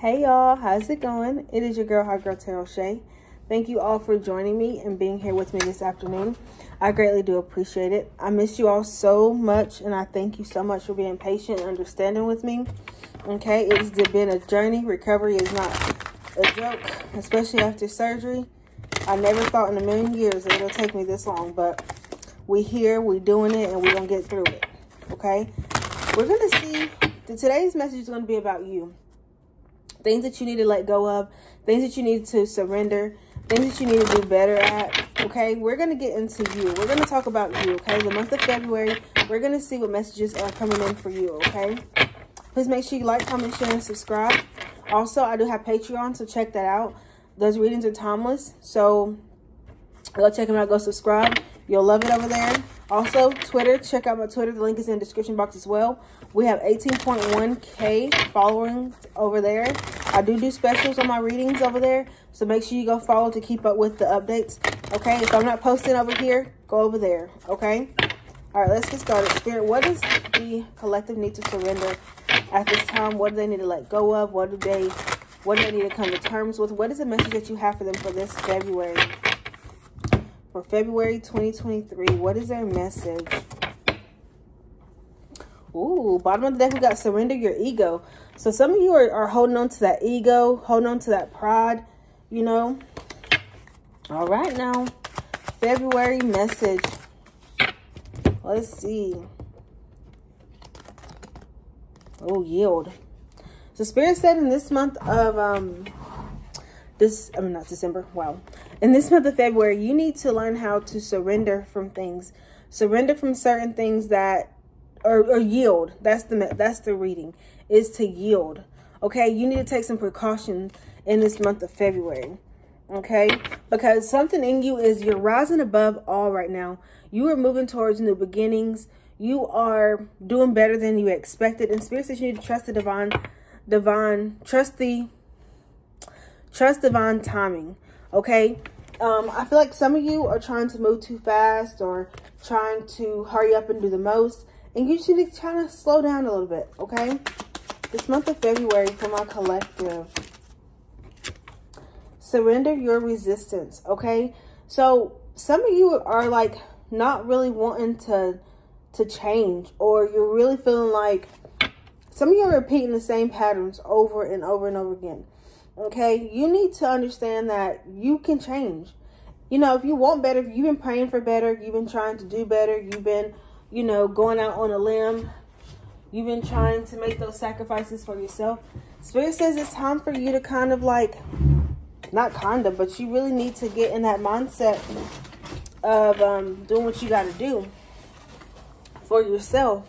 Hey y'all, how's it going? It is your girl, Hot Girl Tarot Sha. Thank you all for joining me and being here with me this afternoon. I greatly do appreciate it. I miss you all so much, and I thank you so much for being patient and understanding with me. Okay, it's been a journey. Recovery is not a joke, especially after surgery. I never thought in a million years it'll take me this long, but we here, we doing it, and we're gonna get through it. Okay, we're gonna see. Today's message is gonna be about you things that you need to let go of, things that you need to surrender, things that you need to do better at. Okay, we're going to get into you. We're going to talk about you. Okay, the month of February, we're going to see what messages are coming in for you. Okay, please make sure you like, comment, share, and subscribe. Also, I do have Patreon, so check that out. Those readings are timeless, so go check them out. Go subscribe. You'll love it over there. Also, Twitter. Check out my Twitter. The link is in the description box as well. We have 18.1K followers over there. I do do specials on my readings over there. So make sure you go follow to keep up with the updates. Okay, if I'm not posting over here, go over there. Okay? All right, let's get started. Spirit, what does the collective need to surrender at this time? What do they need to let go of? What do they what do they need to come to terms with? What is the message that you have for them for this February? For February 2023, what is their message? Ooh, bottom of the deck, we got surrender your ego. So some of you are, are holding on to that ego, holding on to that pride, you know. All right now, February message. Let's see. Oh, yield. So Spirit said in this month of, um, this, I mean, not December, wow. In this month of February, you need to learn how to surrender from things. Surrender from certain things that or, or yield. That's the that's the reading is to yield. Okay, you need to take some precautions in this month of February. Okay, because something in you is you're rising above all right now. You are moving towards new beginnings. You are doing better than you expected. And Spirit says you need to trust the divine, divine, trust the, trust divine timing. Okay, um, I feel like some of you are trying to move too fast or trying to hurry up and do the most. And you should be trying to slow down a little bit, okay? This month of February for my collective. Surrender your resistance, okay? So some of you are like not really wanting to to change or you're really feeling like some of you are repeating the same patterns over and over and over again. Okay? You need to understand that you can change. You know, if you want better, if you've been praying for better, you've been trying to do better, you've been you know, going out on a limb. You've been trying to make those sacrifices for yourself. Spirit says it's time for you to kind of like, not kind of, but you really need to get in that mindset of um, doing what you got to do for yourself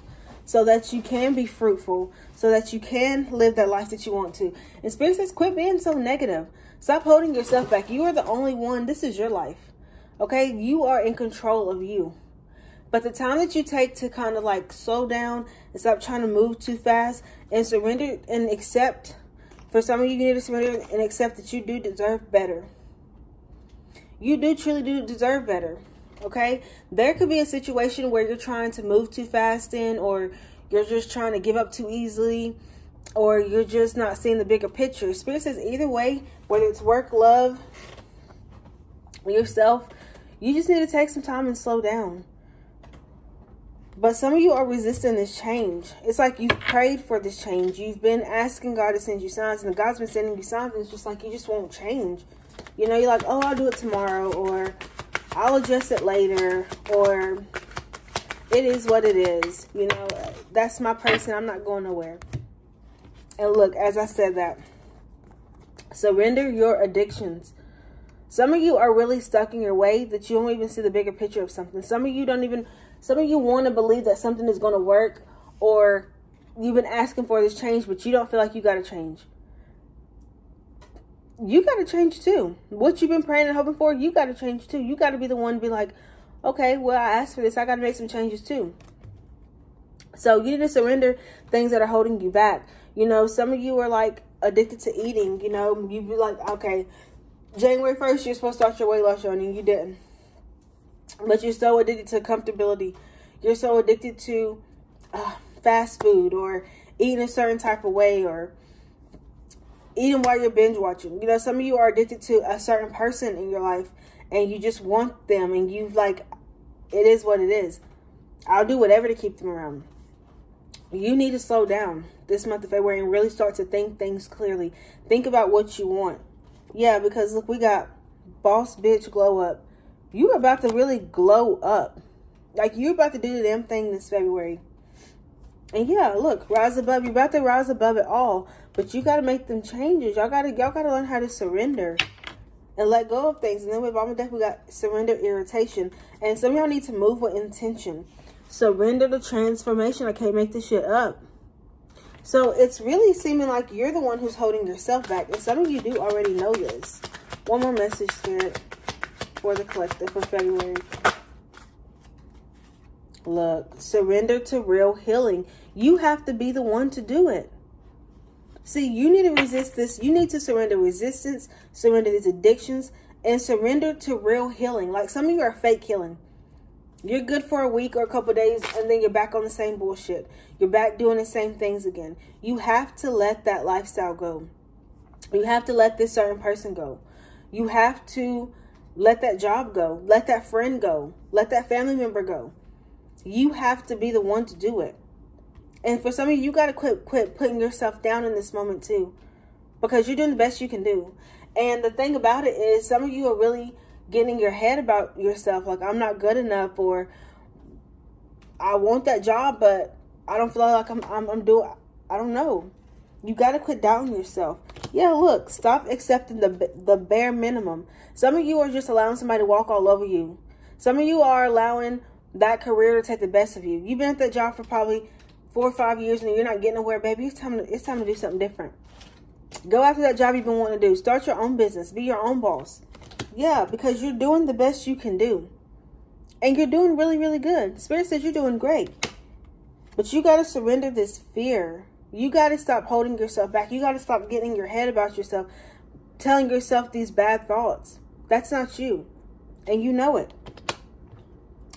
so that you can be fruitful, so that you can live that life that you want to. And Spirit says, quit being so negative. Stop holding yourself back. You are the only one. This is your life. Okay? You are in control of you. But the time that you take to kind of like slow down and stop trying to move too fast and surrender and accept, for some of you, you need to surrender and accept that you do deserve better. You do truly do deserve better. Okay? There could be a situation where you're trying to move too fast in or you're just trying to give up too easily or you're just not seeing the bigger picture. Spirit says either way, whether it's work, love, yourself, you just need to take some time and slow down. But some of you are resisting this change. It's like you've prayed for this change. You've been asking God to send you signs, and God's been sending you signs, and it's just like you just won't change. You know, you're like, oh, I'll do it tomorrow, or I'll address it later, or it is what it is. You know, that's my person. I'm not going nowhere. And look, as I said that, surrender your addictions. Some of you are really stuck in your way that you don't even see the bigger picture of something. Some of you don't even some of you want to believe that something is going to work or you've been asking for this change, but you don't feel like you got to change. You got to change too. What you've been praying and hoping for, you got to change too. You got to be the one to be like, okay, well, I asked for this. I got to make some changes too. So you need to surrender things that are holding you back. You know, some of you are like addicted to eating. You know, you be like, okay, January 1st, you're supposed to start your weight loss journey. you didn't. But you're so addicted to comfortability. You're so addicted to uh, fast food or eating a certain type of way or eating while you're binge watching. You know, some of you are addicted to a certain person in your life and you just want them and you've like, it is what it is. I'll do whatever to keep them around. You need to slow down this month of February and really start to think things clearly. Think about what you want. Yeah, because look, we got boss bitch glow up. You're about to really glow up. Like you're about to do the damn thing this February. And yeah, look, rise above. You're about to rise above it all. But you gotta make them changes. Y'all gotta y'all gotta learn how to surrender and let go of things. And then with Mama Death, we got surrender irritation. And some of y'all need to move with intention. Surrender the transformation. I can't make this shit up. So it's really seeming like you're the one who's holding yourself back. And some of you do already know this. One more message, Spirit, for the collective for February. Look, surrender to real healing. You have to be the one to do it. See, you need to resist this. You need to surrender resistance, surrender these addictions, and surrender to real healing. Like some of you are fake healing. You're good for a week or a couple days, and then you're back on the same bullshit. You're back doing the same things again. You have to let that lifestyle go. You have to let this certain person go. You have to let that job go. Let that friend go. Let that family member go. You have to be the one to do it. And for some of you, you got to quit quit putting yourself down in this moment too. Because you're doing the best you can do. And the thing about it is some of you are really getting your head about yourself like I'm not good enough or I want that job but I don't feel like I'm I'm, I'm doing I don't know. You got to quit doubting yourself. Yeah, look, stop accepting the the bare minimum. Some of you are just allowing somebody to walk all over you. Some of you are allowing that career to take the best of you. You've been at that job for probably four or five years and you're not getting nowhere, baby. It's time to it's time to do something different. Go after that job you've been wanting to do. Start your own business. Be your own boss. Yeah, because you're doing the best you can do. And you're doing really, really good. Spirit says you're doing great. But you got to surrender this fear. You got to stop holding yourself back. You got to stop getting your head about yourself, telling yourself these bad thoughts. That's not you. And you know it.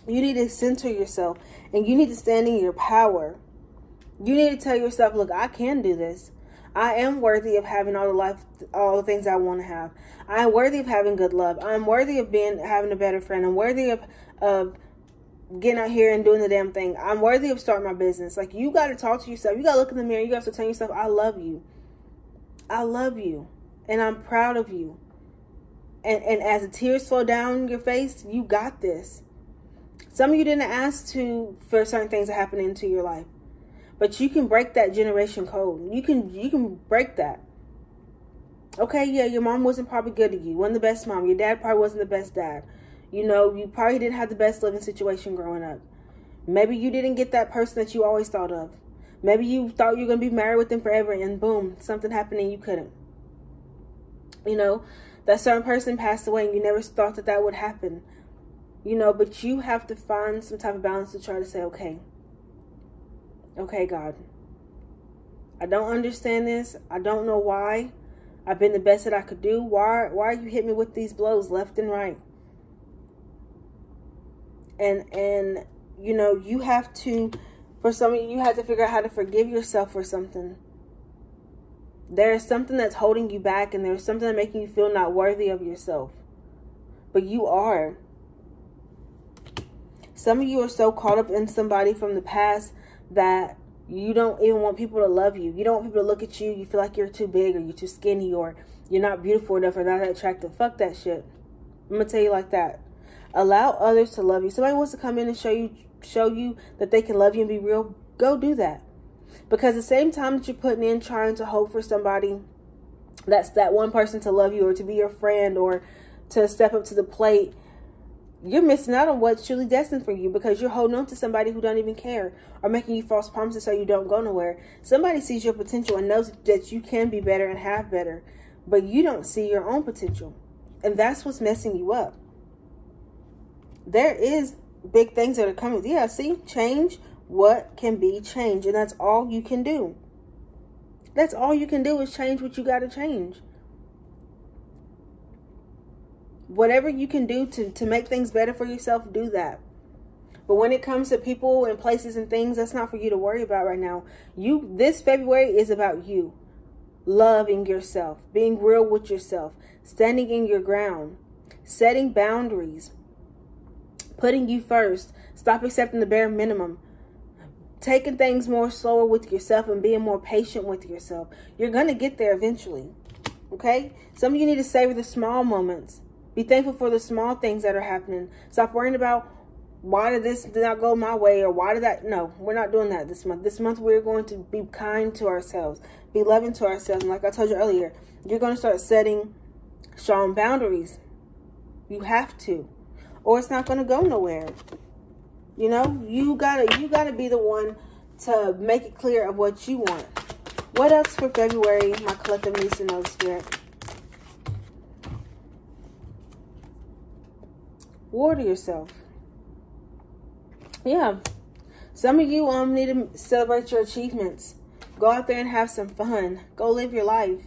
You need to center yourself and you need to stand in your power. You need to tell yourself, look, I can do this. I am worthy of having all the life, all the things I want to have. I am worthy of having good love. I'm worthy of being having a better friend. I'm worthy of of getting out here and doing the damn thing. I'm worthy of starting my business. Like you got to talk to yourself. You got to look in the mirror. You got to tell yourself, I love you. I love you, and I'm proud of you. And and as the tears flow down your face, you got this. Some of you didn't ask to for certain things to happen into your life. But you can break that generation code. You can you can break that. Okay, yeah, your mom wasn't probably good to you. wasn't the best mom. Your dad probably wasn't the best dad. You know, you probably didn't have the best living situation growing up. Maybe you didn't get that person that you always thought of. Maybe you thought you were going to be married with them forever and boom, something happened and you couldn't. You know, that certain person passed away and you never thought that that would happen. You know, but you have to find some type of balance to try to say, okay, okay, God, I don't understand this. I don't know why. I've been the best that I could do. Why why you hit me with these blows left and right? And and you know, you have to for some of you, you have to figure out how to forgive yourself for something. There's something that's holding you back and there's something that's making you feel not worthy of yourself. But you are. Some of you are so caught up in somebody from the past that you don't even want people to love you. You don't want people to look at you. You feel like you're too big or you're too skinny or you're not beautiful enough or not attractive. Fuck that shit. I'm gonna tell you like that. Allow others to love you. Somebody wants to come in and show you show you that they can love you and be real. Go do that. Because the same time that you're putting in trying to hope for somebody that's that one person to love you or to be your friend or to step up to the plate you're missing out on what's truly destined for you because you're holding on to somebody who don't even care or making you false promises so you don't go nowhere. Somebody sees your potential and knows that you can be better and have better, but you don't see your own potential. And that's what's messing you up. There is big things that are coming. Yeah, see, change what can be changed. And that's all you can do. That's all you can do is change what you got to change whatever you can do to, to make things better for yourself, do that. But when it comes to people and places and things, that's not for you to worry about right now. You this February is about you. loving yourself, being real with yourself, standing in your ground, setting boundaries, putting you first, stop accepting the bare minimum, taking things more slower with yourself and being more patient with yourself. You're going to get there eventually. Okay? Some of you need to savor the small moments. Be thankful for the small things that are happening. Stop worrying about why did this not go my way or why did that no we're not doing that this month. This month we're going to be kind to ourselves be loving to ourselves. And like i told you earlier you're going to start setting strong boundaries. You have to or it's not going to go nowhere. You know you gotta you gotta be the one to make it clear of what you want. What else for february my collective needs to know spirit water yourself yeah. Some of you um need to celebrate your achievements. Go out there and have some fun. Go live your life.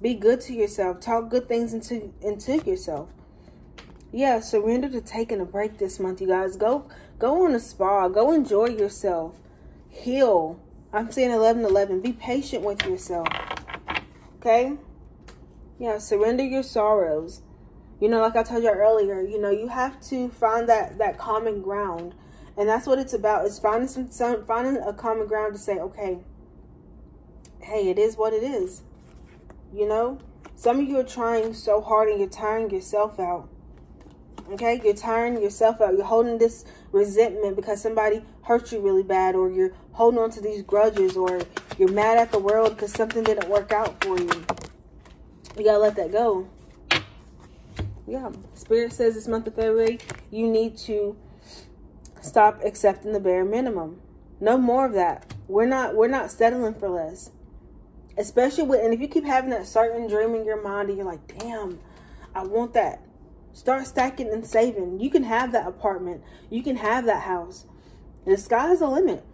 Be good to yourself. Talk good things into into yourself. Yeah, surrender to taking a break this month, you guys. Go go on a spa. Go enjoy yourself. Heal. I'm saying 11 11. Be patient with yourself. Okay? Yeah, surrender your sorrows. You know, like I told you earlier, you know, you have to find that that common ground and that's what it's about. Is finding some, some finding a common ground to say, okay, hey, it is what it is. You know, some of you are trying so hard and you're tiring yourself out. Okay, you're tiring yourself out. You're holding this resentment because somebody hurt you really bad, or you're holding on to these grudges, or you're mad at the world because something didn't work out for you. You gotta let that go. Yeah, Spirit says this month of February, you need to Stop accepting the bare minimum. No more of that. We're not we're not settling for less. Especially with and if you keep having that certain dream in your mind and you're like, damn, I want that. Start stacking and saving. You can have that apartment. You can have that house. The sky is the limit.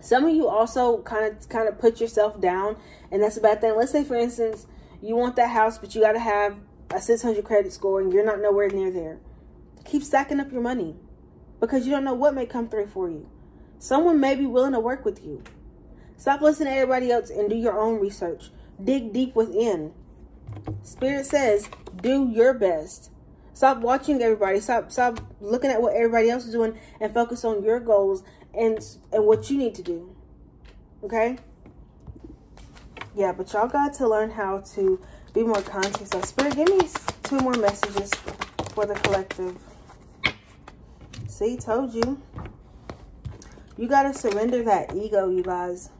Some of you also kind of kind of put yourself down, and that's a bad thing. Let's say, for instance, you want that house, but you got to have a 600 credit score, and you're not nowhere near there. Keep stacking up your money because you don't know what may come through for you. Someone may be willing to work with you. Stop listening to everybody else and do your own research. Dig deep within. Spirit says, do your best. Stop watching everybody. Stop stop looking at what everybody else is doing and focus on your goals and and what you need to do. Okay? Yeah, but y'all got to learn how to be more conscious. So Spirit, give me two more messages for the collective. See, told you. You got to surrender that ego, you guys.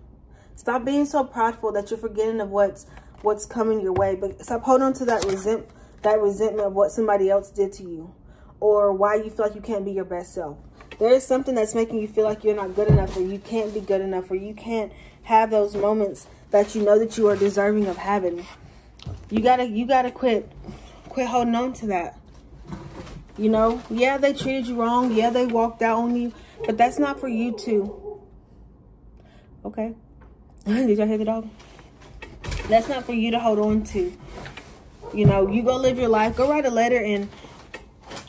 Stop being so prideful that you're forgetting of what's what's coming your way. But stop holding on to that resent that resentment of what somebody else did to you. Or why you feel like you can't be your best self. There is something that's making you feel like you're not good enough or you can't be good enough or you can't have those moments that you know that you are deserving of having. You gotta you gotta quit quit holding on to that. You know, yeah, they treated you wrong. Yeah, they walked out on you. But that's not for you to. Okay. Did y'all hear the dog? That's not for you to hold on to. You know, you go live your life. Go write a letter and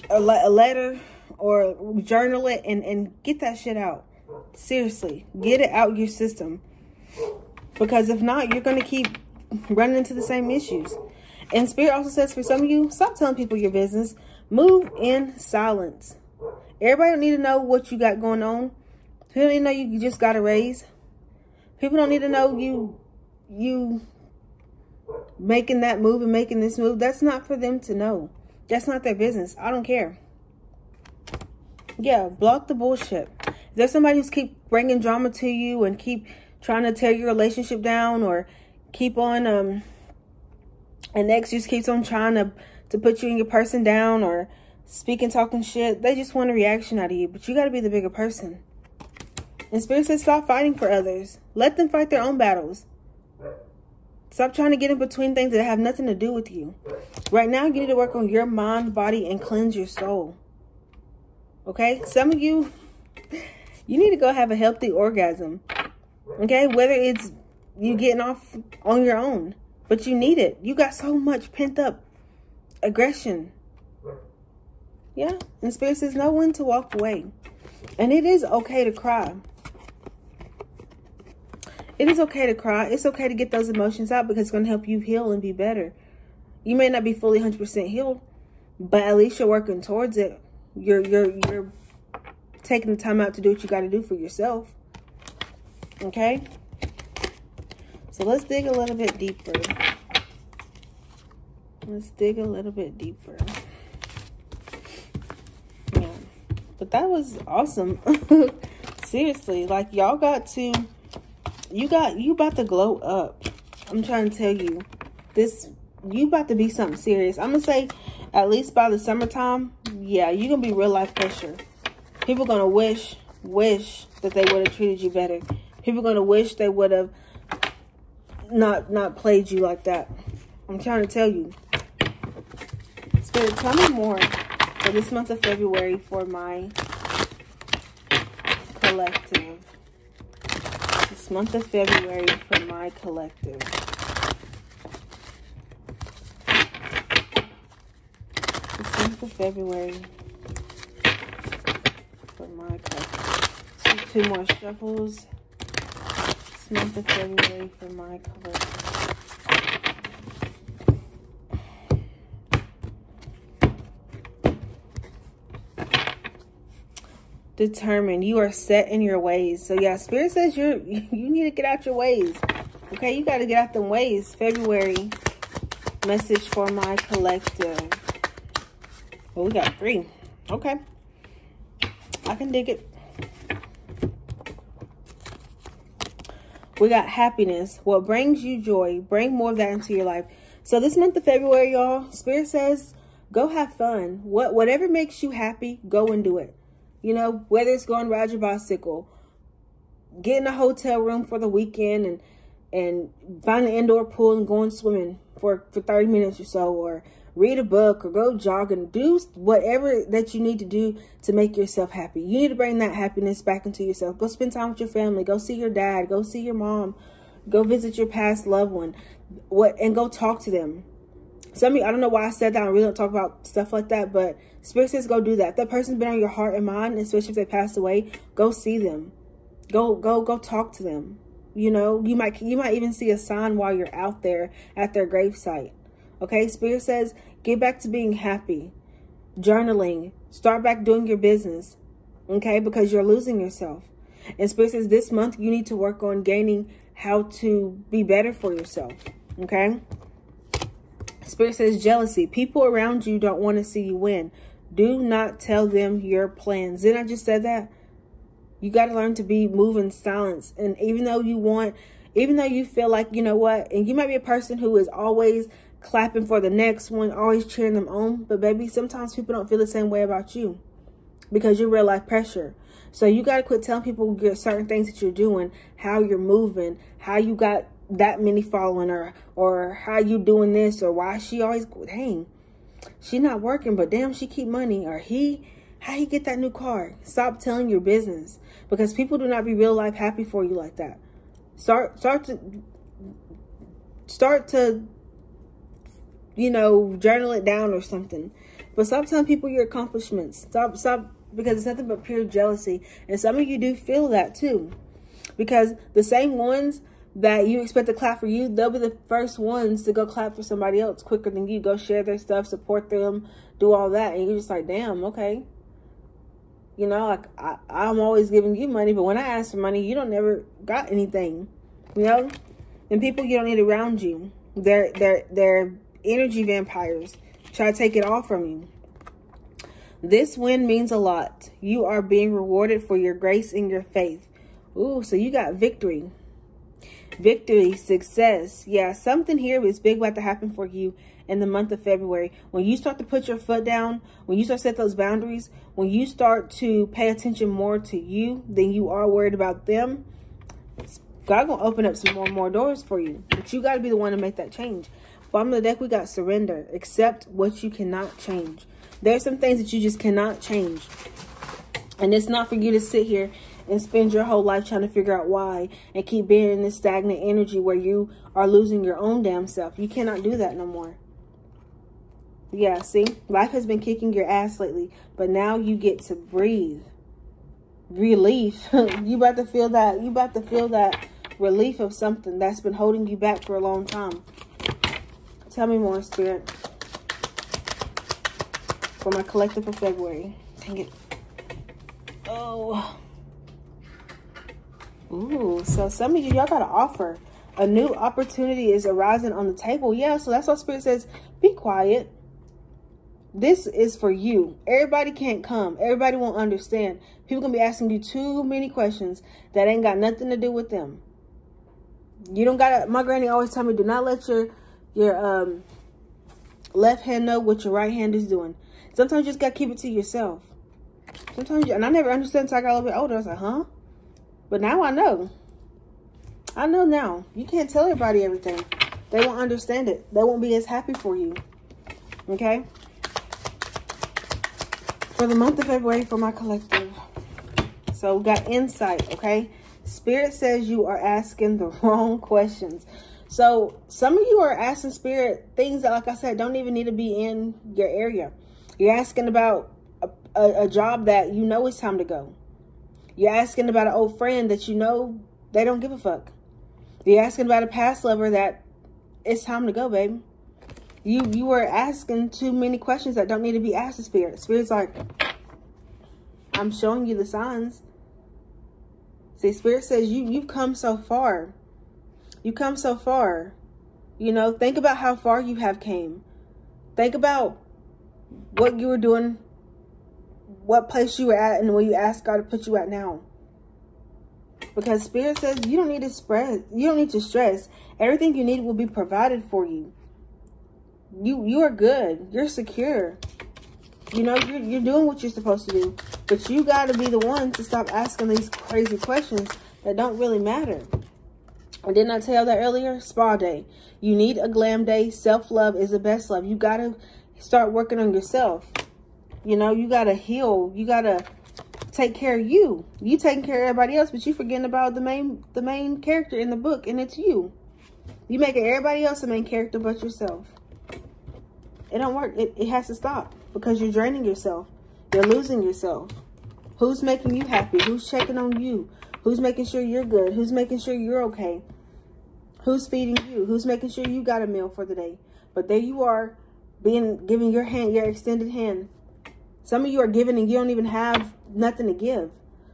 a, le a letter or journal it and, and get that shit out. Seriously. Get it out your system. Because if not, you're going to keep running into the same issues. And Spirit also says for some of you, stop telling people your business. Move in silence. Everybody don't need to know what you got going on. People don't need to know you just got a raise. People don't need to know you you making that move and making this move. That's not for them to know. That's not their business. I don't care. Yeah, block the bullshit. If there's somebody who's keep bringing drama to you and keep trying to tear your relationship down or keep on um an ex just keeps on trying to to put you and your person down or speaking, talking shit. They just want a reaction out of you, but you got to be the bigger person. And Spirit says stop fighting for others. Let them fight their own battles. Stop trying to get in between things that have nothing to do with you. Right now, you need to work on your mind, body, and cleanse your soul. Okay? Some of you, you need to go have a healthy orgasm. Okay? Whether it's you getting off on your own, but you need it. You got so much pent up aggression. Yeah, and Spirit says know when to walk away. And it is okay to cry. it is okay to cry. It's okay to get those emotions out because it's going to help you heal and be better. You may not be fully 100% healed, but at least you're working towards it. You're you're you're taking the time out to do what you got to do for yourself. Okay? So let's dig a little bit deeper. Let's dig a little bit deeper. Yeah. But that was awesome. Seriously, like y'all got to you got you about to glow up. I'm trying to tell you. This you about to be something serious. I'm gonna say at least by the summertime, yeah, you're gonna be real life pressure. People gonna wish, wish that they would have treated you better. People gonna wish they would have not not played you like that. I'm trying to tell you. Spirit, tell me more for this month of February for my collective. This month of February for my collective. This month of February for my collective. two more shuffles. For my collective. determined. You are set in your ways. So yeah, Spirit says you're you need to get out your ways. Okay, you got to get out them ways. February message for my collective. Well, we got three. Okay. I can dig it. We got happiness. What brings you joy. Bring more of that into your life. So this month of February, y'all, Spirit says, go have fun. What Whatever makes you happy, go and do it. You know, whether it's going ride your bicycle, getting a hotel room for the weekend and and find an indoor pool and going swimming for, for 30 minutes or so, or read a book or go jogging, do whatever that you need to do to make yourself happy. You need to bring that happiness back into yourself. Go spend time with your family. Go see your dad. Go see your mom. Go visit your past loved one. What and go talk to them. Some of you, I don't know why I said that. I really don't talk about stuff like that, but Spirit says go do that. If that person's been on your heart and mind, especially if they passed away, go see them. Go, go, go talk to them. You know, you might, you might even see a sign while you're out there at their gravesite. Okay, Spirit says get back to being happy, journaling, start back doing your business. Okay, because you're losing yourself. And Spirit says this month you need to work on gaining how to be better for yourself. Okay. Spirit says jealousy. People around you don't want to see you win. Do not tell them your plans. Didn't I just say that? You got to learn to be moving silence. And even though you want, even though you feel like, you know what, and you might be a person who is always clapping for the next one, always cheering them on. But baby, sometimes people don't feel the same way about you because you're real life pressure. So you got to quit telling people certain things that you're doing, how you're moving, how you got that many following her, or how you doing this, or why she always, dang, she not working, but damn, she keep money. Or he, how he get that new car? Stop telling your business because people do not be real life happy for you like that. Start, start to, start to, you know, journal it down or something. But stop telling people your accomplishments. Stop, stop, because it's nothing but pure jealousy. And some of you do feel that too. Because the same ones that you expect to clap for you, they'll be the first ones to go clap for somebody else quicker than you. Go share their stuff, support them, do all that. And you're just like, damn, okay. You know, like I, I'm always giving you money, but when I ask for money, you don't never got anything. You know? And people you don't need around you. They're they're they're energy vampires. Try to take it all from you. This win means a lot. You are being rewarded for your grace and your faith. Ooh, so you got victory victory, success. Yeah, something here is big about to happen for you in the month of February. When you start to put your foot down, when you start to set those boundaries, when you start to pay attention more to you than you are worried about them, God gonna open up some more and more doors for you. But you got to be the one to make that change. Bottom of the deck, we got surrender. Accept what you cannot change. There's some things that you just cannot change. And it's not for you to sit here and spend your whole life trying to figure out why and keep being in this stagnant energy where you are losing your own damn self. You cannot do that no more. Yeah, see? Life has been kicking your ass lately, but now you get to breathe. Relief. you about to feel that. You about to feel that relief of something that's been holding you back for a long time. Tell me more, Spirit. For my collective for February. Dang it. Oh. Ooh, so some of you, y'all got an offer. A new opportunity is arising on the table. Yeah, so that's why Spirit says, be quiet. This is for you. Everybody can't come. Everybody won't understand. People gonna be asking you too many questions that ain't got nothing to do with them. You don't gotta, my granny always tell me, do not let your, your um, left hand know what your right hand is doing. Sometimes you just gotta keep it to yourself. Sometimes, you, and I never understood until I got a little bit older. I was like, huh? But now I know. I know now. You can't tell everybody everything. They won't understand it. They won't be as happy for you. Okay? For the month of February for my collective. So got insight, okay? Spirit says you are asking the wrong questions. So some of you are asking Spirit things that, like I said, don't even need to be in your area. You're asking about a, a, a job that you know it's time to go. You're asking about an old friend that you know they don't give a fuck. You're asking about a past lover that it's time to go, baby. You you were asking too many questions that don't need to be asked to Spirit. Spirit's like, I'm showing you the signs. See, Spirit says you you've come so far. You come so far. You know, think about how far you have came. Think about what you were doing what place you were at and where you ask God to put you at now. Because Spirit says you don't need to spread, you don't need to stress. Everything you need will be provided for you. You you are good. You're secure. You know, you're, you're doing what you're supposed to do. But you got to be the one to stop asking these crazy questions that don't really matter. I did not tell that earlier? Spa day. You need a glam day. Self-love is the best love. You got to start working on yourself. You know, you got to heal. You got to take care of you. You taking care of everybody else, but you forgetting about the main the main character in the book, and it's you. You making everybody else the main character but yourself. It don't work. It, it has to stop because you're draining yourself. You're losing yourself. Who's making you happy? Who's checking on you? Who's making sure you're good? Who's making sure you're okay? Who's feeding you? Who's making sure you got a meal for the day? But there you are, being giving your hand, your extended hand some of you are giving and you don't even have nothing to give.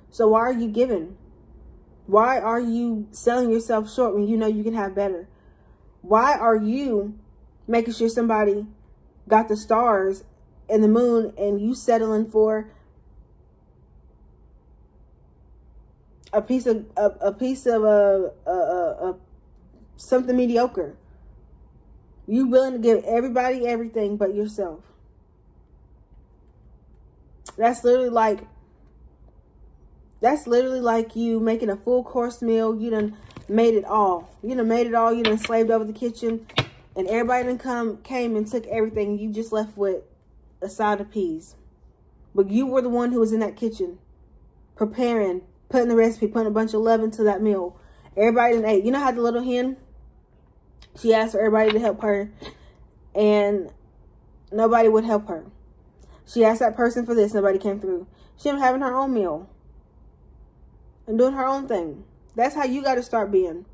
So why are you giving? Why are you selling yourself short when you know you can have better? Why are you making sure somebody got the stars and the moon and you settling for a piece of a, a piece of a, a, a, a something mediocre? You willing to give everybody everything but yourself. That's literally like, that's literally like you making a full course meal. You done made it all. You done made it all. You done slaved over the kitchen. And everybody done come, came and took everything. You just left with a side of peas. But you were the one who was in that kitchen. Preparing, putting the recipe, putting a bunch of love into that meal. Everybody done ate. You know how the little hen, she asked for everybody to help her. And nobody would help her. She asked that person for this. Nobody came through. She ended having her own meal. And doing her own thing. That's how you got to start being.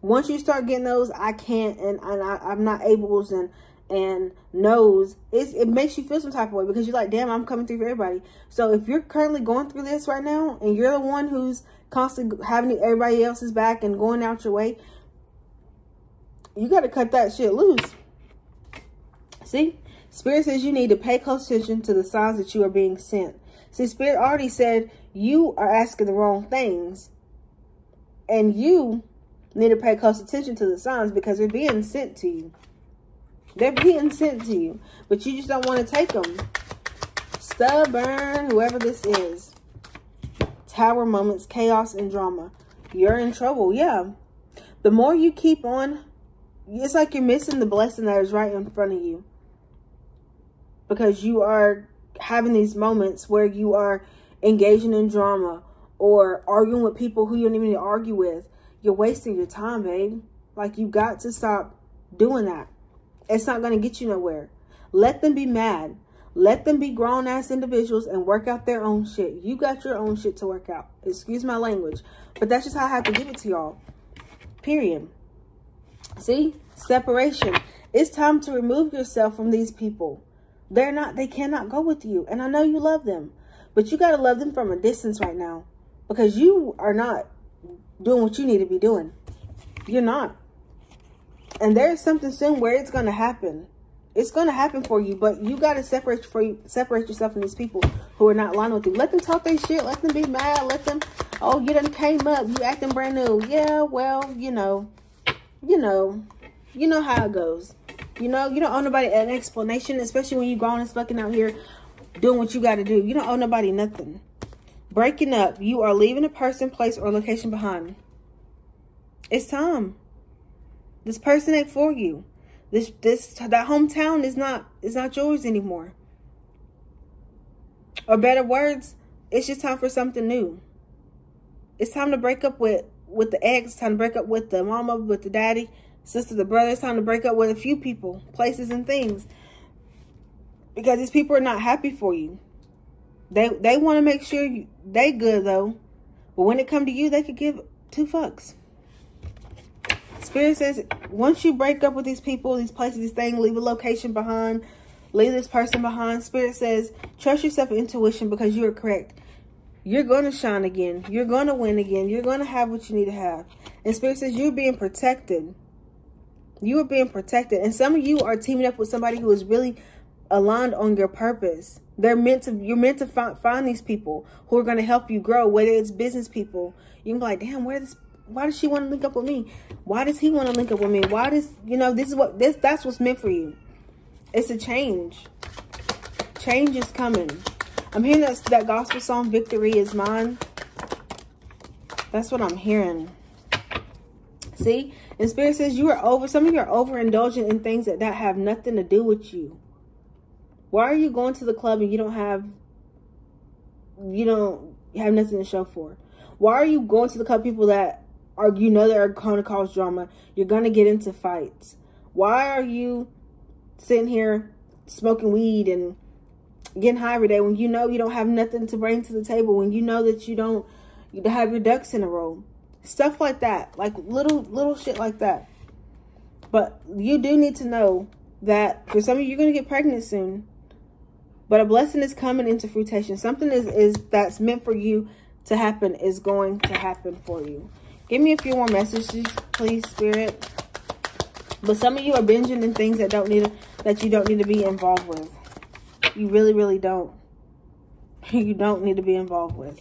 Once you start getting those, I can't and, and I, am not able and and knows, it makes you feel some type of way because you're like, damn, I'm coming through for everybody. So if you're currently going through this right now and you're the one who's constantly having everybody else's back and going out your way, you got to cut that shit loose. See? Spirit says you need to pay close attention to the signs that you are being sent. See, Spirit already said you are asking the wrong things. And you need to pay close attention to the signs because they're being sent to you. They're being sent to you. But you just don't want to take them. Stubborn, whoever this is. Tower moments, chaos, and drama. You're in trouble, yeah. The more you keep on, it's like you're missing the blessing that is right in front of you because you are having these moments where you are engaging in drama or arguing with people who you don't even need to argue with. You're wasting your time, babe. Like, you got to stop doing that. It's not going to get you nowhere. Let them be mad. Let them be grown ass individuals and work out their own shit. You got your own shit to work out. Excuse my language. But that's just how I have to give it to y'all. Period. See? Separation. It's time to remove yourself from these people. They're not, they cannot go with you. And I know you love them. But you got to love them from a distance right now. Because you are not doing what you need to be doing. You're not. And there's something soon where it's going to happen. It's going to happen for you, but you got to separate for you, separate yourself from these people who are not aligned with you. Let them talk their shit. Let them be mad. Let them, oh, you done came up. You acting brand new. Yeah, well, you know, you know, you know how it goes. You know, you don't owe nobody an explanation, especially when you grown and fucking out here doing what you got to do. You don't owe nobody nothing. Breaking up, you are leaving a person, place, or location behind. It's time. This person ain't for you. This this that hometown is not is not yours anymore. Or better words, it's just time for something new. It's time to break up with with the ex, it's time to break up with the mama, with the daddy, sister, the brother. It's time to break up with a few people, places and things. Because these people are not happy for you. They they want to make sure you, they good though. But when it come to you, they could give two fucks. Spirit says, once you break up with these people, these places, these things, leave a location behind, leave this person behind. Spirit says, trust yourself intuition because you are correct. You're going to shine again. You're going to win again. You're going to have what you need to have. And Spirit says, you're being protected. You are being protected. And some of you are teaming up with somebody who is really aligned on your purpose. They're meant to, you're meant to find, find these people who are going to help you grow, whether it's business people. You can be like, damn, where this why does she want to link up with me? Why does he want to link up with me? Why does, you know, this is what, this, that's what's meant for you. It's a change. Change is coming. I'm hearing that, that gospel song, Victory is Mine. That's what I'm hearing. See? And Spirit says you are over, some of you are overindulgent in things that, that have nothing to do with you. Why are you going to the club and you don't have, you don't have nothing to show for? Why are you going to the club people that are, you know they're going to cause drama. You're going to get into fights. Why are you sitting here smoking weed and getting high every day when you know you don't have nothing to bring to the table, when you know that you don't you have your ducks in a row? Stuff like that, like little little shit like that. But you do need to know that for some of you, you're going to get pregnant soon. But a blessing is coming into fruition. Something is, is that's meant for you to happen is going to happen for you. Give me a few more messages, please, Spirit. But some of you are binging in things that don't need that you don't need to be involved with. You really, really don't. you don't need to be involved with.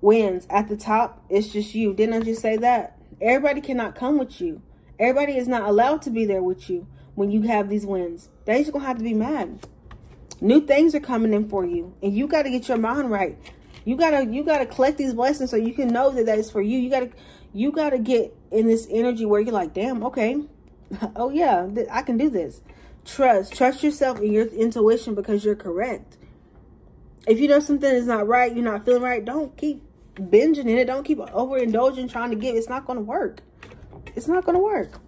Wins. At the top, it's just you. Didn't I just say that? Everybody cannot come with you. Everybody is not allowed to be there with you when you have these wins. They just going to have to be mad. New things are coming in for you. And you got to get your mind right. You gotta you gotta collect these blessings so you can know that that is for you. You gotta you gotta get in this energy where you're like, damn, okay, oh yeah, I can do this. Trust, trust yourself and your intuition because you're correct. If you know something is not right, you're not feeling right, don't keep binging in it. Don't keep overindulging trying to give. It's not going to work. It's not going to work.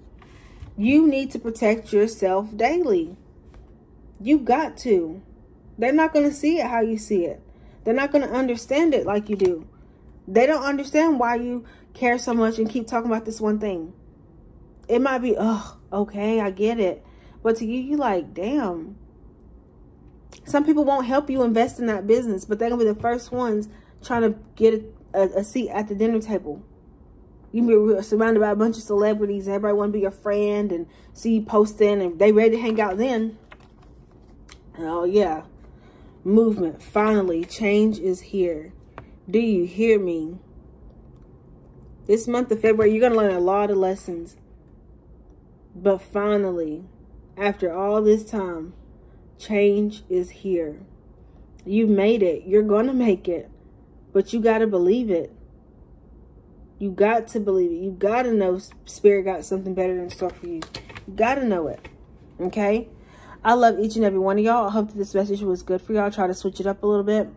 You need to protect yourself daily. You got to. They're not going to see it how you see it. They're not going to understand it like you do. They don't understand why you care so much and keep talking about this one thing. It might be, oh, okay, I get it. But to you, you like, damn. Some people won't help you invest in that business, but they're going to be the first ones trying to get a, a, seat at the dinner table. You be surrounded by a bunch of celebrities. Everybody want to be your friend and see you posting and they ready to hang out then. Oh, yeah movement. Finally, change is here. Do you hear me? This month of February, you're going to learn a lot of lessons. But finally, after all this time, change is here. You've made it. You're going to make it. But you got to believe it. You got to believe it. You got to know Spirit got something better in store for you. You got to know it. Okay? I love each and every one of y'all. I hope that this message was good for y'all. Try to switch it up a little bit.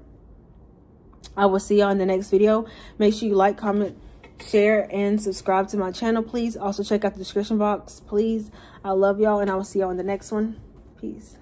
I will see y'all in the next video. Make sure you like, comment, share, and subscribe to my channel, please. Also, check out the description box, please. I love y'all, and I will see y'all in the next one. Peace.